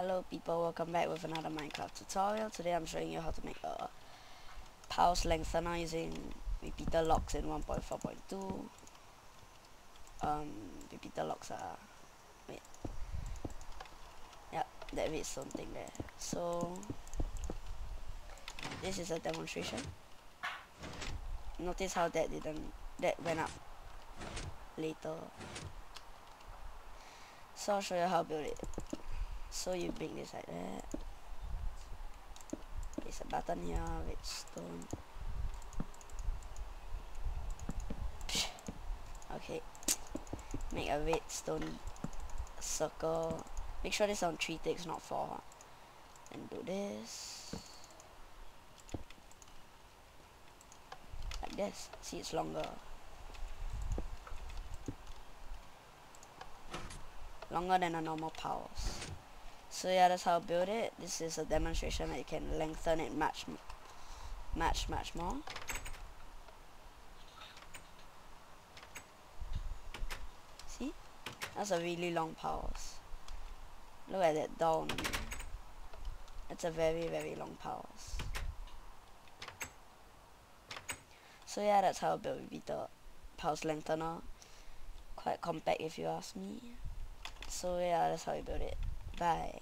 Hello people, welcome back with another Minecraft tutorial. Today I'm showing you how to make a pulse lengthener using repeater locks in 1.4.2. Um, repeater locks are, wait, yep, that redstone thing there. So, this is a demonstration. Notice how that didn't, that went up later. So I'll show you how to build it so you bring this like that. Place a button here redstone. Okay. Make a redstone circle. Make sure this on three ticks not four. And do this. Like this. See it's longer. Longer than a normal pulse so yeah that's how I build it. This is a demonstration that you can lengthen it much much much more. See? That's a really long pulse look at that down. It's a very very long pulse so yeah that's how I build the pulse lengthener. Quite compact if you ask me. So yeah that's how I build it Bye.